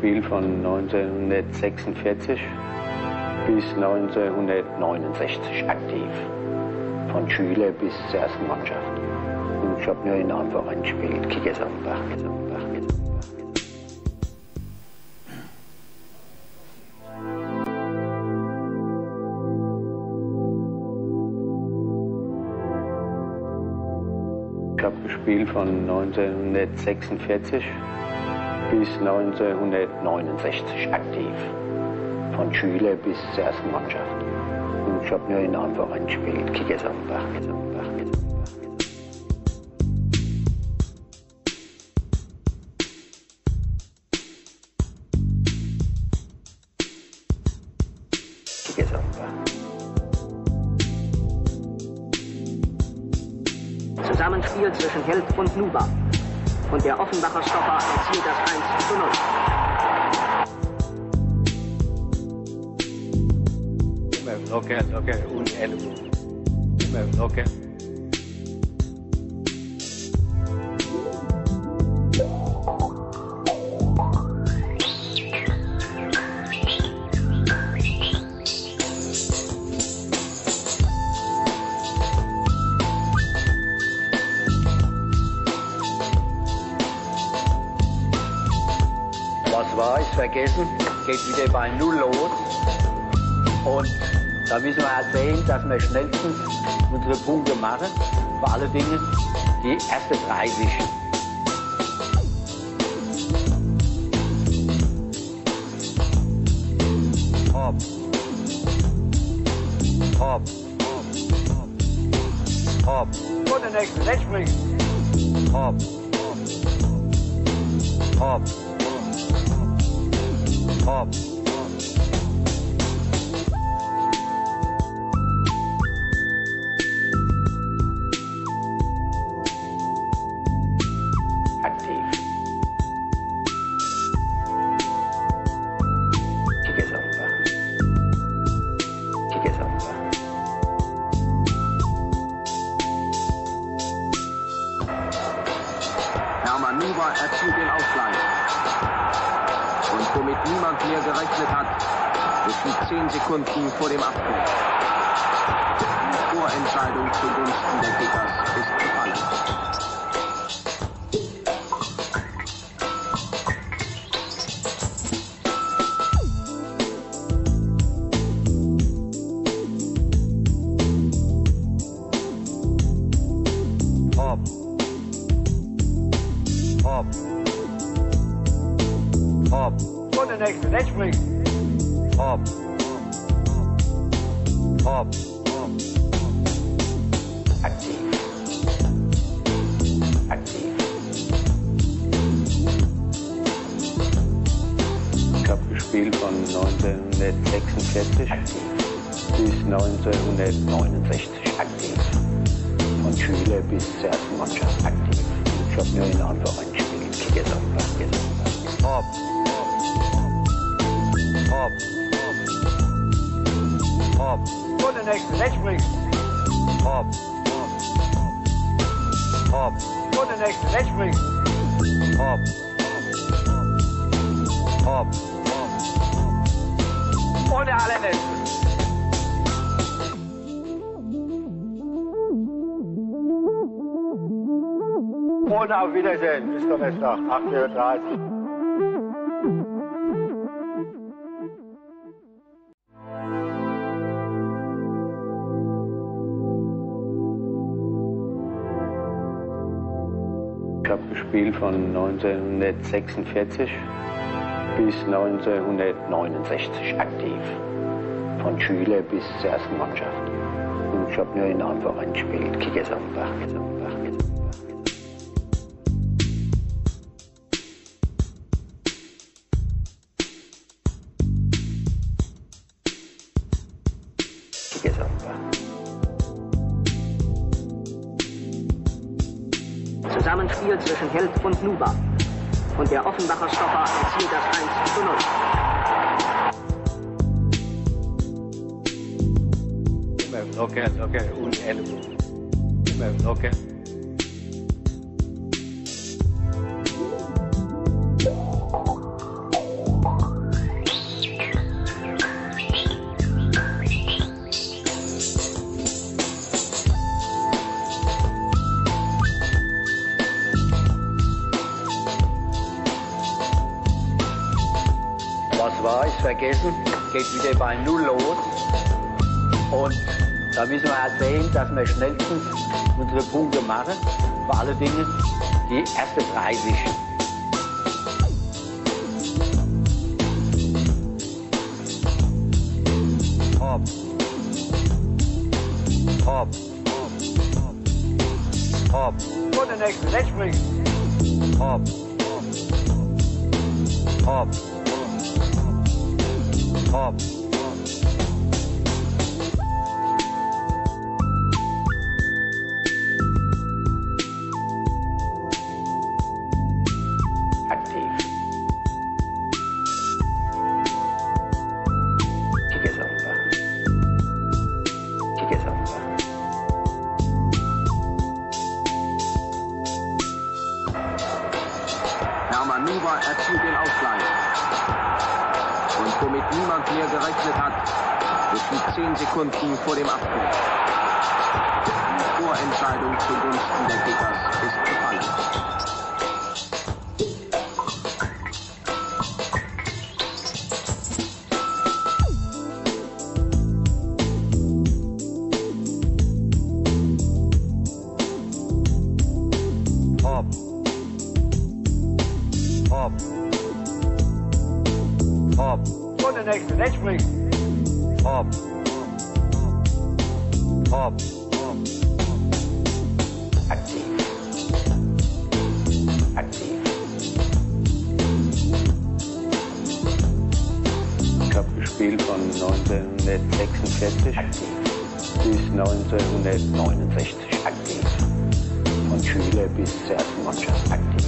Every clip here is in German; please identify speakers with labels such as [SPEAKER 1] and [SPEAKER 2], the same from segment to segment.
[SPEAKER 1] Gespielt von 1946 bis 1969 aktiv. Von Schüler bis zur ersten Mannschaft. Und ich habe nur in einem Verein gespielt, Kickersanbach. Ich habe gespielt von 1946 bis 1969 aktiv. Von Schüler bis zur ersten Mannschaft. Und ich habe nur in einem Verein gespielt, Kickersanbach. Kickersanbach.
[SPEAKER 2] Zusammenspiel zwischen Held und Nuba. Und der Offenbacher Stopper erzielt das 1 zu 0.
[SPEAKER 1] Immer locker, locker, ohne vergessen. Geht wieder bei Null los. Und da müssen wir halt sehen, dass wir schnellstens unsere Punkte machen. Vor allen Dingen die erste drei wischen. Hopp. Hopp. Hopp. Und der nächste, der springt. Hopp. Hopp. Hopp. Aktiv. Habe nur in einem Verein gespielt, Kickersanbach. Hopp. Hopp. Hopp. Und der nächste, der springt. Hopp. Hopp. Und der nächste, der springt. Hopp. Hopp. Und Und auf Wiedersehen. Bis Donnerstag, 8.30 Uhr. Ich habe gespielt von 1946 bis 1969 aktiv. Von Schüler bis zur ersten Mannschaft. Und ich habe nur in einem Verein gespielt, Kickersanbach.
[SPEAKER 2] Und Nuba. Und der Offenbacher Stopper erzielt das 1 zu 0.
[SPEAKER 1] Immer locker, locker, ohne Ellbogen. Vergessen. Geht wieder bei Null los. Und da müssen wir halt sehen, dass wir schnellstens unsere Punkte machen. Vor allen Dingen die erste 30. Hopp. Hopp. Hopp.
[SPEAKER 3] Und der nächste, rechts springen.
[SPEAKER 1] Hopp. Hopp. Hopp. Hopp.
[SPEAKER 3] Und der nächste, rechts springen.
[SPEAKER 1] Hopp. Hopp. Aktiv. Aktiv. Ich habe gespielt von 1946 aktiv bis 1969 aktiv. Schüler bis zur ersten Mannschaft aktiv.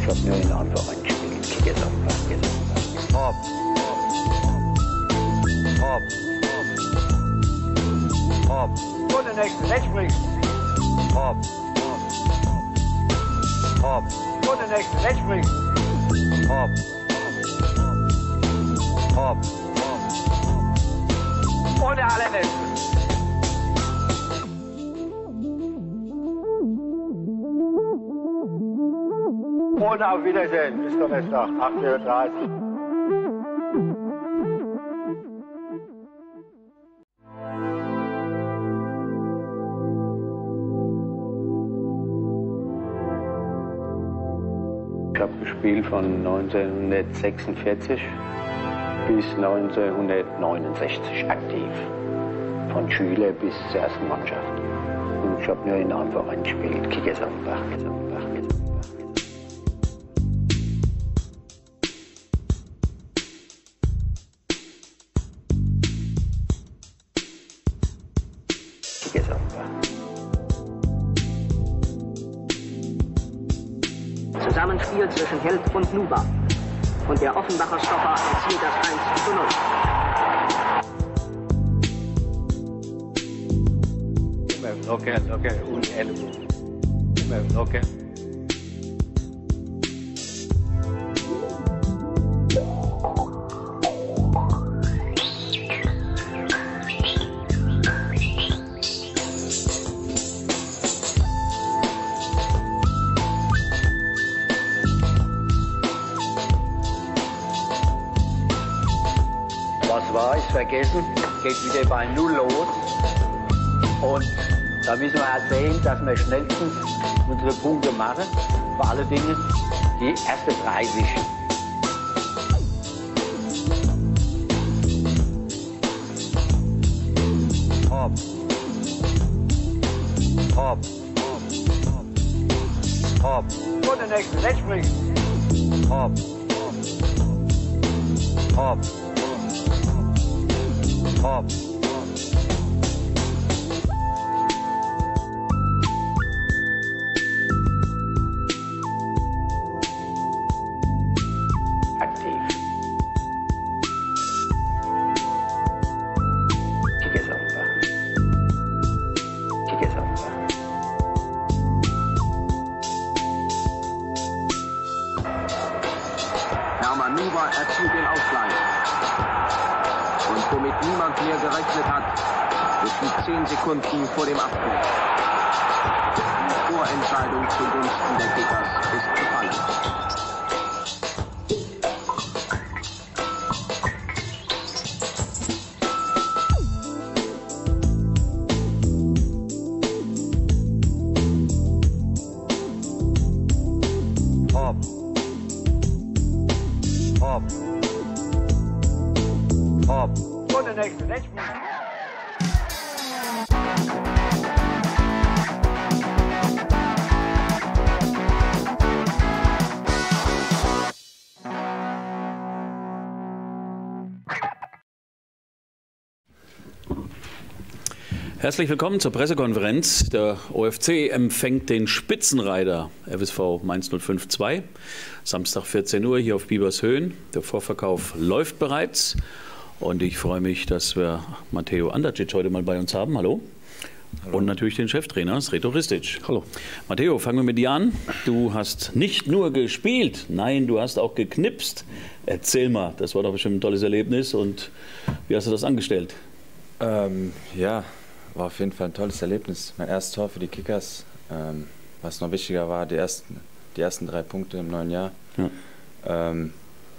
[SPEAKER 1] Ich habe nur in Anführungszeichen gespielt. Kickers Hopp. Hopp. Hopp.
[SPEAKER 3] Und der nächste, rechts springen.
[SPEAKER 1] Hopp. Hopp.
[SPEAKER 3] Und der nächste, rechts springen.
[SPEAKER 1] Hopp. Hopp.
[SPEAKER 3] Und der allerletzte. Und auf Wiedersehen. Bis Donnerstag, 8.30 Uhr.
[SPEAKER 1] Ich habe gespielt von 1946 bis 1969 aktiv. Von Schüler bis zur ersten Mannschaft. Und ich habe nur in Anführungszeichen gespielt. Kickersampach, Kickersampach, Kickersampach.
[SPEAKER 4] Zusammenspiel zwischen Held und Nuba. Und der Offenbacher Stopper erzielt das 1 zu 0.
[SPEAKER 1] Okay, okay, un Ellbogen. Okay. Vergessen. Geht wieder bei Null los. Und da müssen wir halt sehen, dass wir schnellstens unsere Punkte machen. Vor allen Dingen die erste 30. Hopp. Hopp. Hopp.
[SPEAKER 3] Und der nächste, rechts springen.
[SPEAKER 1] Hopp. Hopp. Hopp. Aktiv.
[SPEAKER 2] 10 Sekunden vor dem Abflug. Die Vorentscheidung zugunsten der Kickers ist
[SPEAKER 5] Herzlich willkommen zur Pressekonferenz. Der OFC empfängt den Spitzenreiter FSV Mainz 052. Samstag 14 Uhr hier auf Biebers Höhen. Der Vorverkauf läuft bereits. Und ich freue mich, dass wir Matteo Andacic heute mal bei uns haben. Hallo. Hallo. Und natürlich den Cheftrainer Sreto Ristic.
[SPEAKER 6] Hallo.
[SPEAKER 5] Matteo, fangen wir mit dir an. Du hast nicht nur gespielt, nein, du hast auch geknipst. Erzähl mal, das war doch bestimmt ein tolles Erlebnis. Und wie hast du das angestellt?
[SPEAKER 6] Ähm, ja, war auf jeden Fall ein tolles Erlebnis. Mein erstes Tor für die Kickers. Ähm, was noch wichtiger war, die ersten, die ersten drei Punkte im neuen Jahr. Ja. Ähm,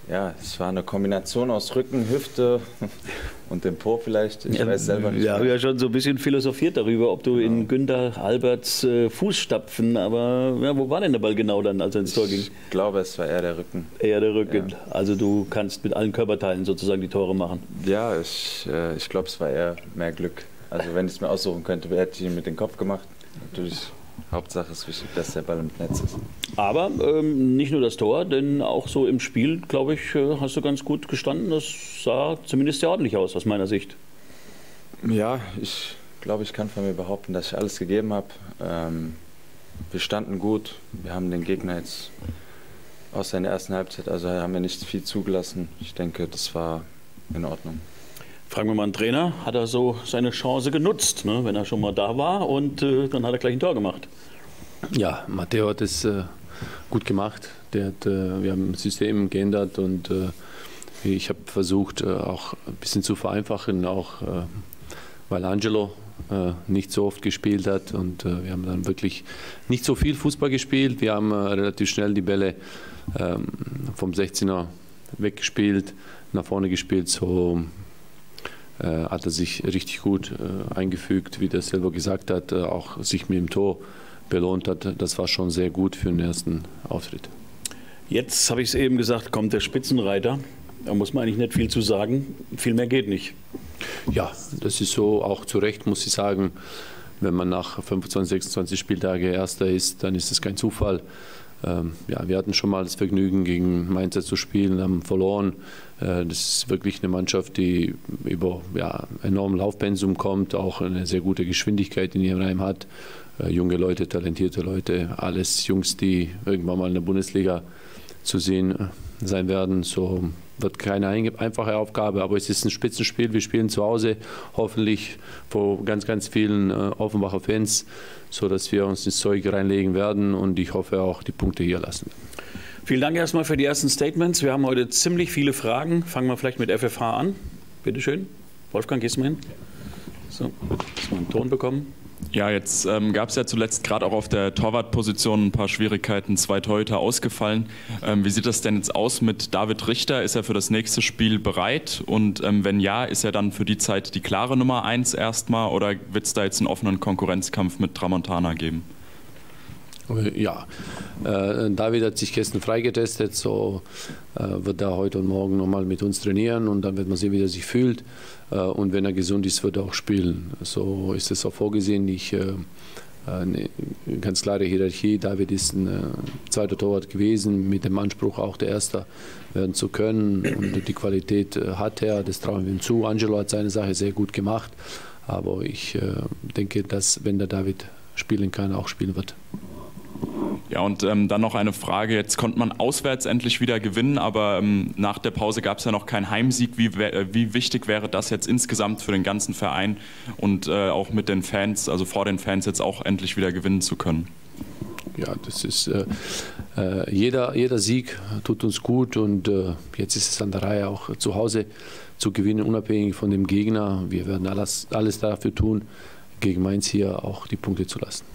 [SPEAKER 6] ja, es war eine Kombination aus Rücken, Hüfte und dem Po vielleicht. Ich
[SPEAKER 5] ja,
[SPEAKER 6] weiß selber nicht.
[SPEAKER 5] Wir haben ja schon so ein bisschen philosophiert darüber, ob du genau. in Günter Alberts äh, Fußstapfen, aber ja, wo war denn der Ball genau dann, als er ins Tor ging? Ich
[SPEAKER 6] glaube, es war eher der Rücken.
[SPEAKER 5] Eher der Rücken. Ja. Also du kannst mit allen Körperteilen sozusagen die Tore machen.
[SPEAKER 6] Ja, ich, äh, ich glaube, es war eher mehr Glück. Also wenn ich es mir aussuchen könnte, hätte ich ihn mit dem Kopf gemacht. Natürlich, Hauptsache ist wichtig, dass der Ball im Netz ist.
[SPEAKER 5] Aber ähm, nicht nur das Tor, denn auch so im Spiel, glaube ich, äh, hast du ganz gut gestanden. Das sah zumindest sehr ordentlich aus, aus meiner Sicht.
[SPEAKER 6] Ja, ich glaube, ich kann von mir behaupten, dass ich alles gegeben habe. Ähm, wir standen gut. Wir haben den Gegner jetzt außer in der ersten Halbzeit, also haben wir nicht viel zugelassen. Ich denke, das war in Ordnung.
[SPEAKER 5] Fragen wir mal einen Trainer, hat er so seine Chance genutzt, ne, wenn er schon mal da war und äh, dann hat er gleich ein Tor gemacht.
[SPEAKER 7] Ja, Matteo hat es äh, gut gemacht. Der hat, äh, wir haben das System geändert und äh, ich habe versucht, äh, auch ein bisschen zu vereinfachen, auch äh, weil Angelo nicht so oft gespielt hat und wir haben dann wirklich nicht so viel Fußball gespielt. Wir haben relativ schnell die Bälle ähm, vom 16er weggespielt, nach vorne gespielt, so hat er sich richtig gut äh, eingefügt, wie der selber gesagt hat, äh, auch sich mit dem Tor belohnt hat. Das war schon sehr gut für den ersten Auftritt.
[SPEAKER 5] Jetzt habe ich es eben gesagt, kommt der Spitzenreiter. Da muss man eigentlich nicht viel zu sagen. Viel mehr geht nicht.
[SPEAKER 7] Ja, das ist so, auch zu Recht muss ich sagen. Wenn man nach 25, 26 Spieltage Erster ist, dann ist das kein Zufall. Ähm, ja, wir hatten schon mal das Vergnügen, gegen Mainzer zu spielen, haben verloren. Äh, das ist wirklich eine Mannschaft, die über ja, enorm Laufpensum kommt, auch eine sehr gute Geschwindigkeit in ihrem Heim hat. Äh, junge Leute, talentierte Leute, alles Jungs, die irgendwann mal in der Bundesliga zu sehen äh, sein werden. So wird keine einfache Aufgabe, aber es ist ein Spitzenspiel. Wir spielen zu Hause, hoffentlich vor ganz, ganz vielen Offenbacher Fans, sodass wir uns ins Zeug reinlegen werden und ich hoffe auch die Punkte hier lassen.
[SPEAKER 5] Vielen Dank erstmal für die ersten Statements. Wir haben heute ziemlich viele Fragen. Fangen wir vielleicht mit FFH an. Bitte schön. Wolfgang, gehst du mal hin? So, dass wir einen Ton bekommen.
[SPEAKER 8] Ja, jetzt ähm, gab es ja zuletzt gerade auch auf der Torwartposition ein paar Schwierigkeiten, zwei Torhüter ausgefallen. Ähm, wie sieht das denn jetzt aus mit David Richter? Ist er für das nächste Spiel bereit? Und ähm, wenn ja, ist er dann für die Zeit die klare Nummer eins erstmal oder wird es da jetzt einen offenen Konkurrenzkampf mit Tramontana geben?
[SPEAKER 7] Ja, äh, David hat sich gestern freigetestet, so äh, wird er heute und morgen nochmal mit uns trainieren und dann wird man sehen, wie er sich fühlt. Äh, und wenn er gesund ist, wird er auch spielen. So ist es auch vorgesehen. Ich, äh, eine ganz klare Hierarchie. David ist ein äh, zweiter Torwart gewesen, mit dem Anspruch auch der Erste werden zu können. Und die Qualität äh, hat er, das trauen wir ihm zu. Angelo hat seine Sache sehr gut gemacht. Aber ich denke, dass wenn der David spielen kann, auch spielen wird.
[SPEAKER 8] Ja, und ähm, dann noch eine Frage. Jetzt konnte man auswärts endlich wieder gewinnen, aber ähm, nach der Pause gab es ja noch keinen Heimsieg. Wie, äh, wie, wichtig wäre das jetzt insgesamt für den ganzen Verein und äh, auch mit den Fans, also vor den Fans jetzt auch endlich wieder gewinnen zu können?
[SPEAKER 7] Ja, das ist äh, äh jeder, jeder Sieg tut uns gut und äh, jetzt ist es an der Reihe auch zu Hause zu gewinnen, unabhängig von dem Gegner. Wir werden alles, alles dafür tun, gegen Mainz hier auch die Punkte zu lassen.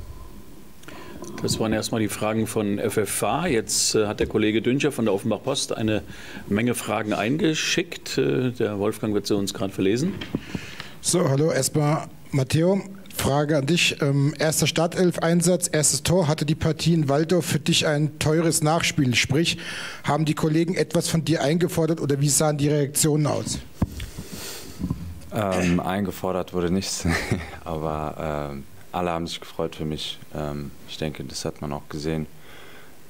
[SPEAKER 5] Das waren erstmal die Fragen von FFH. Jetzt äh, hat der Kollege Düncher von der Offenbach Post eine Menge Fragen eingeschickt. Äh, der Wolfgang wird sie uns gerade verlesen.
[SPEAKER 9] So, hallo erstmal Matteo. Frage an dich. Ähm, erster Startelf-Einsatz, erstes Tor. Hatte die Partie in Waldorf für dich ein teures Nachspiel? Sprich, haben die Kollegen etwas von dir eingefordert oder wie sahen die Reaktionen aus?
[SPEAKER 6] Ähm, eingefordert wurde nichts, aber ähm, alle haben sich gefreut für mich. Ähm, ich denke, das hat man auch gesehen.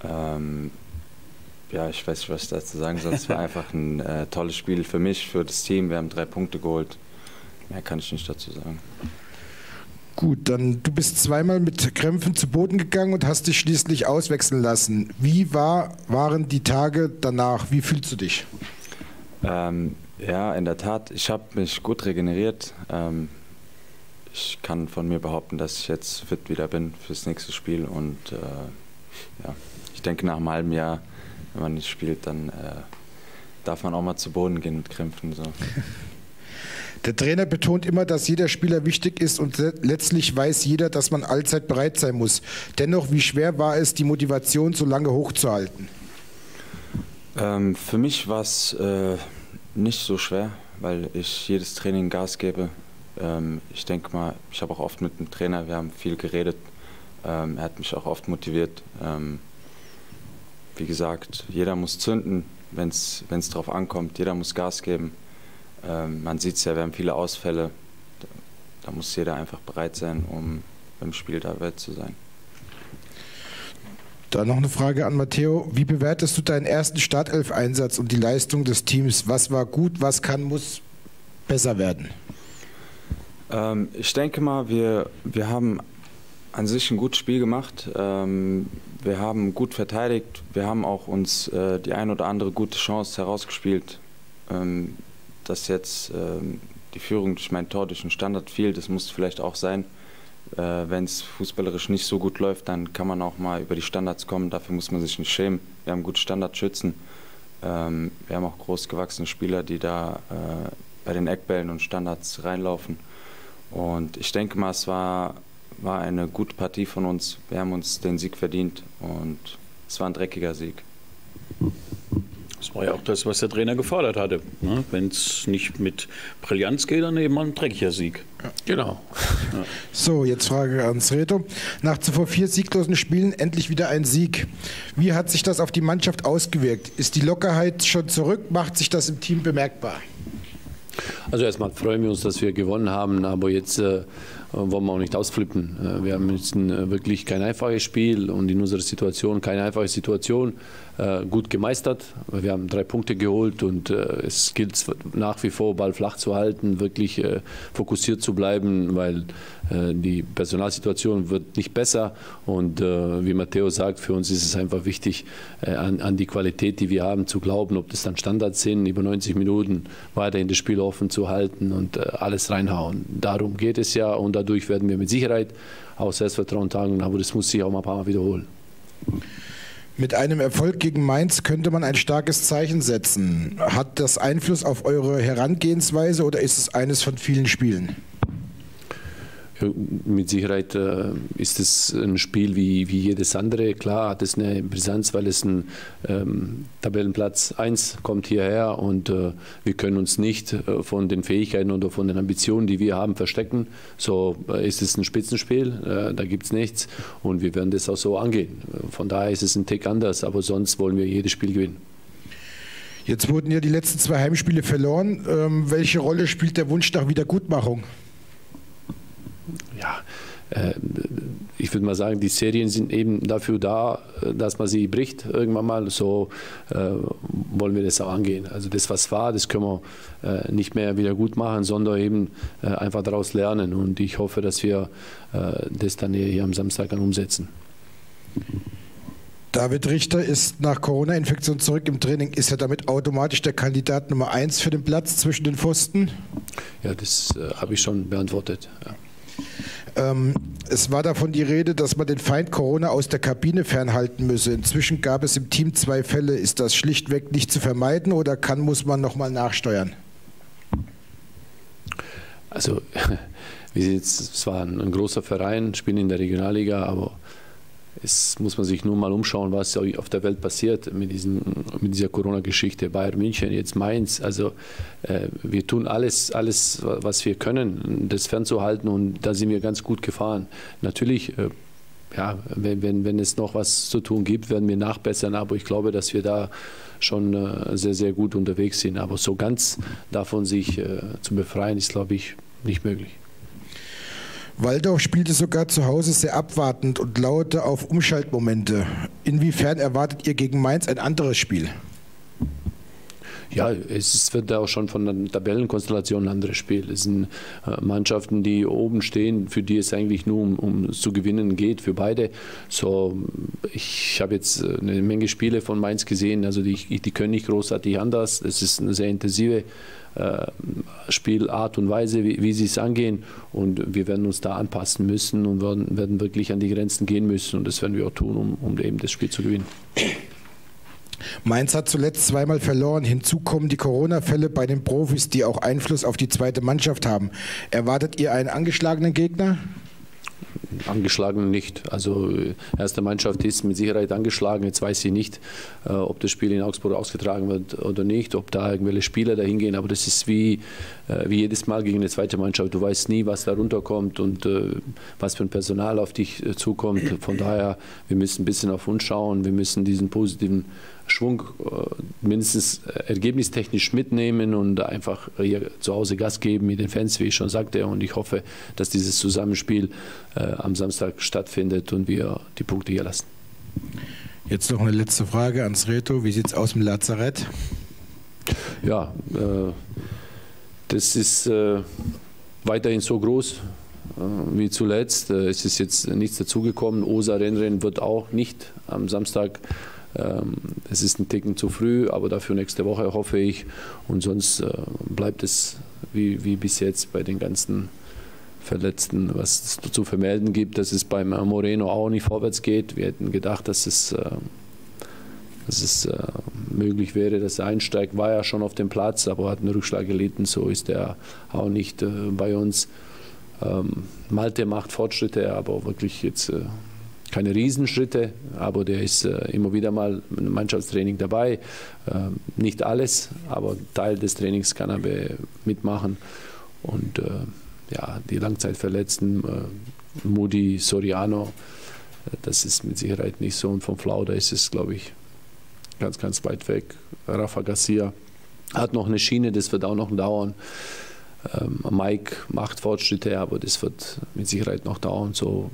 [SPEAKER 6] Ähm, ja, ich weiß nicht, was ich dazu sagen soll. Es war einfach ein äh, tolles Spiel für mich, für das Team. Wir haben drei Punkte geholt. Mehr kann ich nicht dazu sagen.
[SPEAKER 9] Gut, dann du bist zweimal mit Krämpfen zu Boden gegangen und hast dich schließlich auswechseln lassen. Wie war, waren die Tage danach? Wie fühlst du dich?
[SPEAKER 6] Ähm, ja, in der Tat, ich habe mich gut regeneriert. Ähm, ich kann von mir behaupten, dass ich jetzt fit wieder bin fürs nächste Spiel und äh, ja, ich denke nach einem halben Jahr, wenn man nicht spielt, dann äh, darf man auch mal zu Boden gehen mit Krämpfen. So.
[SPEAKER 9] Der Trainer betont immer, dass jeder Spieler wichtig ist und letztlich weiß jeder, dass man allzeit bereit sein muss. Dennoch, wie schwer war es, die Motivation so lange hochzuhalten?
[SPEAKER 6] Ähm, für mich war es äh, nicht so schwer, weil ich jedes Training Gas gebe. Ähm, ich denke mal, ich habe auch oft mit dem Trainer, wir haben viel geredet. Ähm, er hat mich auch oft motiviert. Ähm, wie gesagt, jeder muss zünden, wenn es darauf ankommt. Jeder muss Gas geben. Ähm, man sieht es ja, wir haben viele Ausfälle. Da, muss jeder einfach bereit sein, um beim Spiel da wert zu sein.
[SPEAKER 9] Dann noch eine Frage an Matteo. Wie bewertest du deinen ersten Startelf-Einsatz und die Leistung des Teams? Was war gut, was kann, muss besser werden?
[SPEAKER 6] Ähm, ich denke mal, wir, wir haben an sich ein gutes Spiel gemacht. Ähm, wir haben gut verteidigt. Wir haben auch uns äh, die ein oder andere gute Chance herausgespielt. Ähm, dass jetzt ähm, die Führung durch mein Tor durch einen Standard fiel, das muss vielleicht auch sein. Äh, Wenn es fußballerisch nicht so gut läuft, dann kann man auch mal über die Standards kommen. Dafür muss man sich nicht schämen. Wir haben gute Standardschützen. Ähm, wir haben auch großgewachsene Spieler, die da äh, bei den Eckbällen und Standards reinlaufen. Und ich denke mal, es war, war eine gute Partie von uns. Wir haben uns den Sieg verdient und es war ein dreckiger Sieg.
[SPEAKER 5] Das war ja auch das, was der Trainer gefordert hatte. Ne? Wenn es nicht mit Brillanz geht, dann eben ein dreckiger Sieg.
[SPEAKER 7] Ja. Genau.
[SPEAKER 9] Ja. So, jetzt Frage ans Reto. Nach zuvor vier sieglosen Spielen endlich wieder ein Sieg. Wie hat sich das auf die Mannschaft ausgewirkt? Ist die Lockerheit schon zurück? Macht sich das im Team bemerkbar?
[SPEAKER 7] Also erstmal freuen wir uns, dass wir gewonnen haben, aber jetzt äh, wollen wir auch nicht ausflippen. Äh, wir haben jetzt ein, äh, wirklich kein einfaches Spiel und in unserer Situation keine einfache Situation äh, gut gemeistert. Wir haben drei Punkte geholt und es gilt nach wie vor, Ball flach zu halten, wirklich fokussiert zu bleiben, weil die Personalsituation wird nicht besser und wie Matteo sagt, für uns ist es einfach wichtig, an, an die Qualität, die wir haben, zu glauben, ob das dann Standards sind, über 90 Minuten weiterhin das Spiel offen zu halten und alles reinhauen. Darum geht es ja und dadurch werden wir mit Sicherheit auch Selbstvertrauen tragen, aber das muss sich auch mal ein paar Mal wiederholen.
[SPEAKER 9] Mit einem Erfolg gegen Mainz könnte man ein starkes Zeichen setzen. Hat das Einfluss auf eure Herangehensweise oder ist es eines von vielen Spielen?
[SPEAKER 7] Mit Sicherheit äh, ist es ein Spiel wie, wie jedes andere. Klar hat es eine Brisanz, weil es ein ähm, Tabellenplatz 1 kommt hierher und äh, wir können uns nicht äh, von den Fähigkeiten oder von den Ambitionen, die wir haben, verstecken. So äh, ist es ein Spitzenspiel, da gibt es nichts und wir werden das auch so angehen. Von daher ist es ein Tick anders, aber sonst wollen wir jedes Spiel gewinnen.
[SPEAKER 9] Jetzt wurden ja die letzten zwei Heimspiele verloren. Ähm, welche Rolle spielt der Wunsch nach Wiedergutmachung?
[SPEAKER 7] Ja, äh, ich würde mal sagen, die Serien sind eben dafür da, dass man sie bricht irgendwann mal. So äh, wollen wir das auch angehen. Also das, was war, das können wir äh, nicht mehr wieder gut machen, sondern eben äh, einfach daraus lernen. Und ich hoffe, dass wir äh, das dann hier am Samstag dann umsetzen.
[SPEAKER 9] David Richter ist nach Corona-Infektion zurück im Training. Ist er damit automatisch der Kandidat Nummer eins für den Platz zwischen den Pfosten?
[SPEAKER 7] Ja, das äh, habe ich schon beantwortet. Ja.
[SPEAKER 9] Ähm, es war davon die Rede, dass man den Feind Corona aus der Kabine fernhalten müsse. Inzwischen gab es im Team zwei Fälle. Ist das schlichtweg nicht zu vermeiden oder kann, muss man nochmal nachsteuern?
[SPEAKER 7] Also, wir sind jetzt zwar ein, ein großer Verein, spielen in der Regionalliga, aber es muss man sich nur mal umschauen, was auf der Welt passiert mit, diesen, mit dieser Corona-Geschichte. Bayern München, jetzt Mainz. Also äh, wir tun alles, alles, was wir können, das fernzuhalten und da sind wir ganz gut gefahren. Natürlich, äh, ja, wenn, wenn, wenn es noch was zu tun gibt, werden wir nachbessern, aber ich glaube, dass wir da schon äh, sehr, sehr gut unterwegs sind. Aber so ganz davon sich äh, zu befreien, ist, glaube ich, nicht möglich.
[SPEAKER 9] Waldorf spielte sogar zu Hause sehr abwartend und lauerte auf Umschaltmomente. Inwiefern erwartet ihr gegen Mainz ein anderes Spiel?
[SPEAKER 7] Ja, es wird auch schon von der Tabellenkonstellation ein anderes Spiel. Es sind äh, Mannschaften, die oben stehen, für die es eigentlich nur um, um zu gewinnen geht, für beide. So, ich habe jetzt äh, eine Menge Spiele von Mainz gesehen, also die, die können nicht großartig anders. Es ist eine sehr intensive Spielart und Weise, wie, wie sie es angehen. Und wir werden uns da anpassen müssen und werden, werden wirklich an die Grenzen gehen müssen. Und das werden wir auch tun, um, um eben das Spiel zu gewinnen.
[SPEAKER 9] Mainz hat zuletzt zweimal verloren. Hinzu kommen die Corona-Fälle bei den Profis, die auch Einfluss auf die zweite Mannschaft haben. Erwartet ihr einen angeschlagenen Gegner?
[SPEAKER 7] Angeschlagen nicht. Also äh, erste Mannschaft ist mit Sicherheit angeschlagen. Jetzt weiß ich nicht, äh, ob das Spiel in Augsburg ausgetragen wird oder nicht, ob da irgendwelche Spieler dahin gehen. Aber das ist wie, äh, wie jedes Mal gegen eine zweite Mannschaft. Du weißt nie, was da runterkommt und was für ein Personal auf dich zukommt. Von daher, wir müssen ein bisschen auf uns schauen. Wir müssen diesen positiven Schwung mindestens ergebnistechnisch mitnehmen und einfach hier zu Hause Gas geben mit den Fans, wie ich schon sagte. Und ich hoffe, dass dieses Zusammenspiel am Samstag stattfindet und wir die Punkte hier lassen.
[SPEAKER 9] Jetzt noch eine letzte Frage ans Reto. Wie sieht es aus im Lazarett?
[SPEAKER 7] Ja, äh, das ist äh, weiterhin so groß äh, wie zuletzt. Äh, es ist jetzt nichts dazugekommen. Osa Rennrennen wird auch nicht am Samstag. Ähm, es ist ein Ticken zu früh, aber dafür nächste Woche hoffe ich. Und sonst äh, bleibt es wie, wie bis jetzt bei den ganzen Verletzten, was es zu vermelden gibt, dass es beim Moreno auch nicht vorwärts geht. Wir hätten gedacht, dass es, äh, dass es äh, möglich wäre, dass er einsteigt. War ja schon auf dem Platz, aber hat einen Rückschlag gelitten. So ist er auch nicht äh, bei uns. Ähm, Malte macht Fortschritte, aber wirklich jetzt keine Riesenschritte, aber der ist immer wieder mal im Mannschaftstraining dabei. Ähm, nicht alles, aber Teil des Trainings kann er mitmachen. Und ja, die Langzeitverletzten, äh, Moody, Soriano, äh, das ist mit Sicherheit nicht so. Und vom Flauder ist es, glaube ich, ganz, ganz weit weg. Rafa Garcia hat noch eine Schiene, das wird auch noch dauern. Ähm, Mike macht Fortschritte, aber das wird mit Sicherheit noch dauern. So,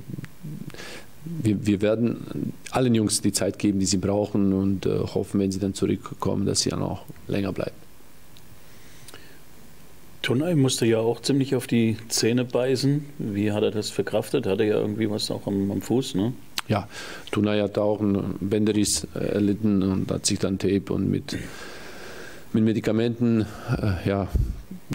[SPEAKER 7] wir, wir, werden allen Jungs die Zeit geben, die sie brauchen und äh, hoffen, wenn sie dann zurückkommen, dass sie dann auch länger bleiben.
[SPEAKER 5] Tunay musste ja auch ziemlich auf die Zähne beißen. Wie hat er das verkraftet? Hat er ja irgendwie was auch am, am Fuß, ne?
[SPEAKER 7] Ja, Tunay hat auch einen Bänderriss erlitten und hat sich dann Tape und mit, mit Medikamenten äh, ja,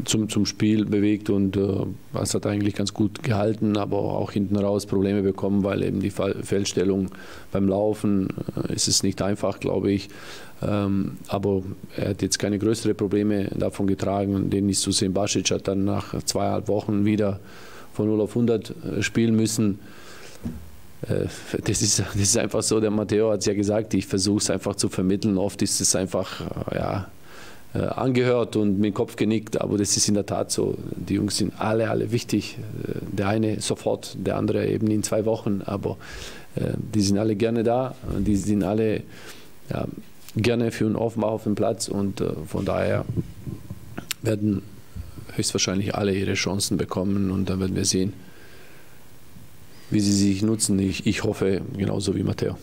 [SPEAKER 7] zum, zum Spiel bewegt und äh, das hat eigentlich ganz gut gehalten, aber auch hinten raus Probleme bekommen, weil eben die Fehlstellung beim Laufen äh, ist es nicht einfach, glaube ich. Ähm, aber er hat jetzt keine größeren Probleme davon getragen. Denis Susin Basic hat dann nach zweieinhalb Wochen wieder von 0 auf 100 äh, spielen müssen. Äh, das ist, das ist einfach so, der Matteo hat es ja gesagt, ich versuche es einfach zu vermitteln. Oft ist es einfach, äh, ja, äh, angehört und mit dem Kopf genickt, aber das ist in der Tat so. Die Jungs sind alle, alle wichtig. Äh, der eine sofort, der andere eben in zwei Wochen, aber äh, die sind alle gerne da, die sind alle ja, gerne für einen Offenbach auf dem Platz und von daher werden höchstwahrscheinlich alle ihre Chancen bekommen und dann werden wir sehen, wie sie sich nutzen. Ich, ich hoffe genauso wie Matteo.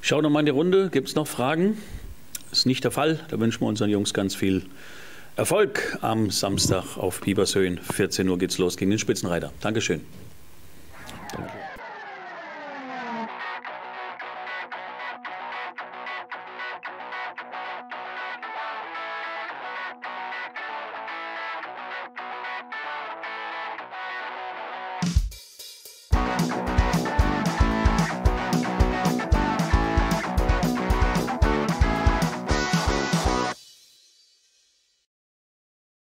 [SPEAKER 5] Schau noch mal in die Runde. Gibt es noch Fragen? Ist nicht der Fall. Da wünschen wir unseren Jungs ganz viel Erfolg am Samstag auf Biebershöhen. 14 Uhr geht's los gegen den Spitzenreiter. Dankeschön. Danke.